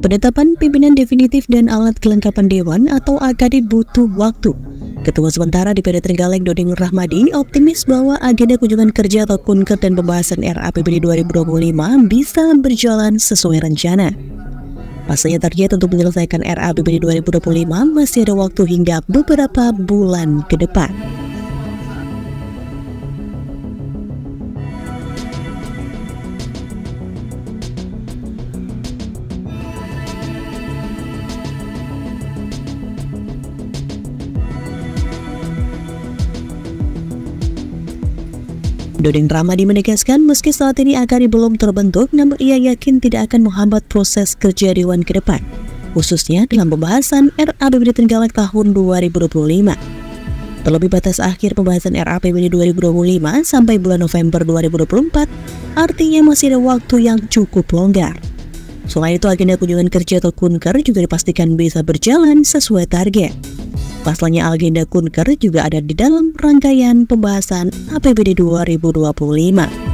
Penetapan pimpinan definitif dan alat kelengkapan Dewan atau AKD butuh waktu. Ketua sementara di PD Trenggalek Doding Rahmadi optimis bahwa agenda kunjungan kerja atau kunker dan pembahasan RAPBD 2025 bisa berjalan sesuai rencana. Pasalnya target untuk menyelesaikan RAPBD 2025 masih ada waktu hingga beberapa bulan ke depan. Dodeng Ramadi menegaskan meski saat ini AKD belum terbentuk, namun ia yakin tidak akan menghambat proses kerja Dewan ke depan, khususnya dalam pembahasan RAPBD Tenggalek tahun 2025. Terlebih batas akhir pembahasan RAPBD 2025 sampai bulan November 2024, artinya masih ada waktu yang cukup longgar. Selain itu, agenda kunjungan kerja atau kunker juga dipastikan bisa berjalan sesuai target. Pasalnya agenda Kunker juga ada di dalam rangkaian pembahasan APBD 2025.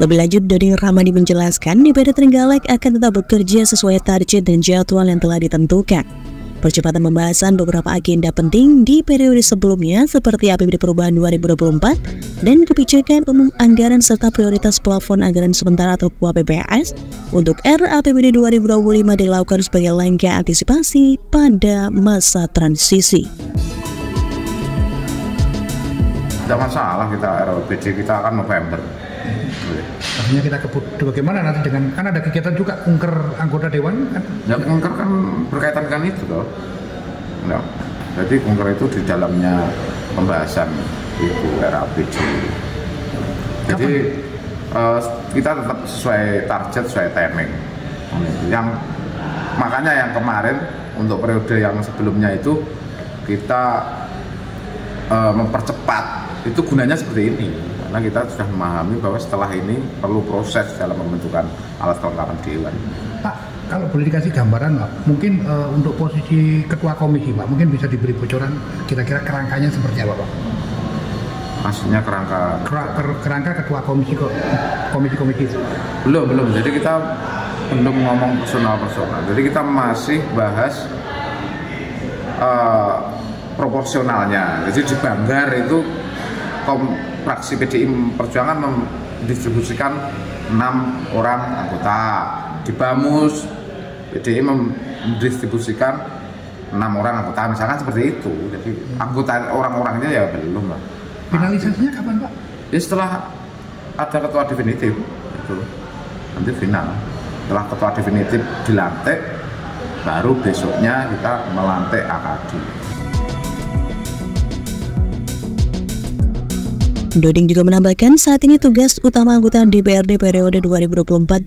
Lebih lanjut, Dodi Ramadi menjelaskan DPD Trenggalek akan tetap bekerja sesuai target dan jadwal yang telah ditentukan percepatan pembahasan beberapa agenda penting di periode sebelumnya seperti APBD Perubahan 2024 dan kebijakan umum anggaran serta prioritas plafon anggaran sementara atau PPS untuk RAPBD 2025 dilakukan sebagai langkah antisipasi pada masa transisi. Tidak masalah kita RAPBD kita akan November Artinya kita kebut bagaimana nanti dengan kan ada kegiatan juga kunker anggota dewan kan? Ya kunker kan berkaitan dengan itu toh. Nah, jadi kunker itu di dalamnya pembahasan itu RAPJ. Jadi uh, kita tetap sesuai target, sesuai timing. Yang makanya yang kemarin untuk periode yang sebelumnya itu kita uh, mempercepat itu gunanya seperti ini karena kita sudah memahami bahwa setelah ini perlu proses dalam pembentukan alat kelengkapan dewan. Pak, kalau boleh dikasih gambaran Pak, mungkin uh, untuk posisi ketua komisi Pak, mungkin bisa diberi bocoran kira-kira kerangkanya seperti apa Pak? Maksudnya kerangka kerangka ketua komisi komisi-komisi. Belum, belum. Jadi kita belum ngomong personal-personal. Jadi kita masih bahas uh, proporsionalnya. Jadi di Banggar itu kom, fraksi PDI Perjuangan mendistribusikan enam orang anggota. Di Bamus PDI mendistribusikan enam orang anggota. Misalkan seperti itu. Jadi anggota orang-orangnya ya belum lah. Finalisasinya kapan Pak? ya setelah ada ketua definitif itu. Nanti final. Setelah ketua definitif dilantik baru besoknya kita melantik AKD Doding juga menambahkan saat ini tugas utama anggota DPRD periode 2024-2025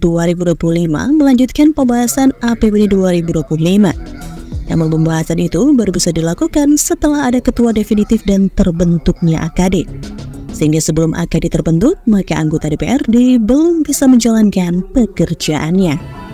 melanjutkan pembahasan APBD 2025. Namun pembahasan itu baru bisa dilakukan setelah ada ketua definitif dan terbentuknya AKD. Sehingga sebelum AKD terbentuk, maka anggota DPRD belum bisa menjalankan pekerjaannya.